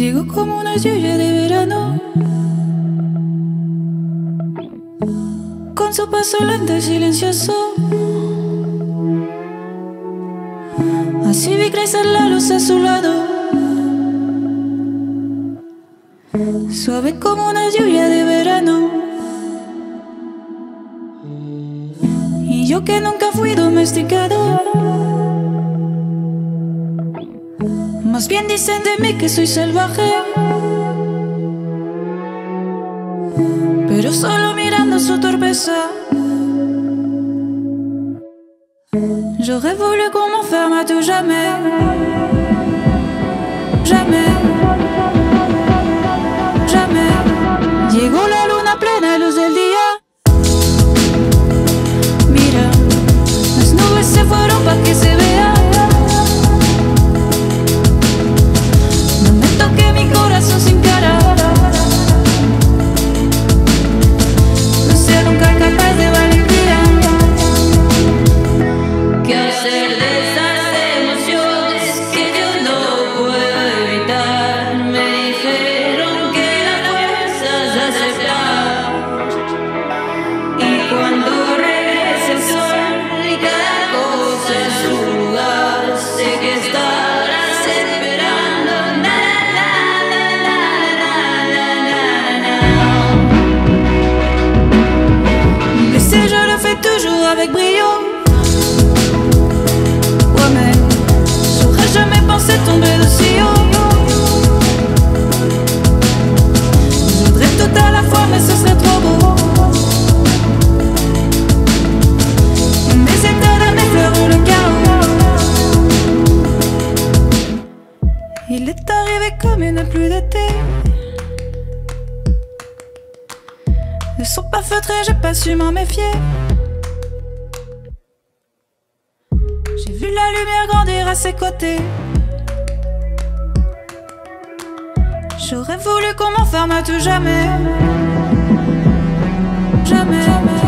Llego como una lluvia de verano. Con su paso lento y silencioso. Así vi crecer la luz a su lado. Suave como una lluvia de verano. Y yo que nunca fui domesticado. Más bien dicen de mí que soy salvaje. Pero solo mirando su torpeza. J'aurais voulu qu'on m'enferme à tout jamais. Jamais. Pensé tomber de si haut. Je voudrais tout à la fois, mais ce serait trop beau. Mes états d'âme effleurent le chaos. Il est arrivé comme une pluie d'été. Ne sont pas feutrés, j'ai pas su m'en méfier. J'ai vu la lumière grandir à ses côtés. J'aurais voulu qu'on m'enferme à tout jamais. Jamais. Jamais.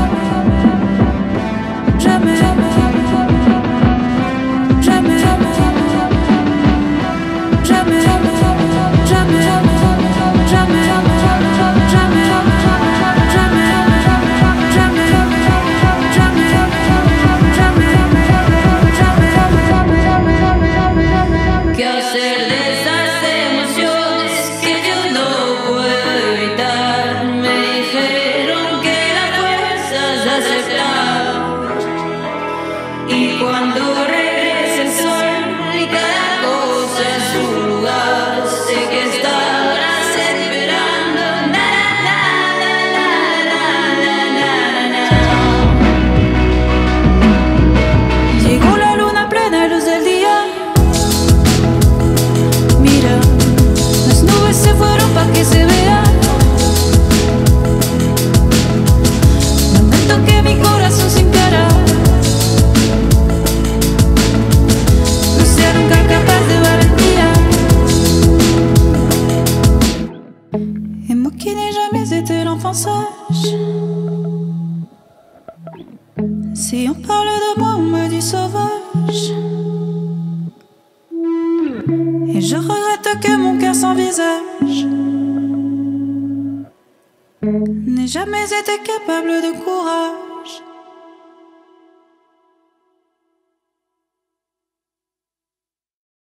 Jamais été l'enfant sage. Si on parle de moi, on me dit sauvage. Et je regrette que mon cœur sans visage n'ait jamais été capable de courage.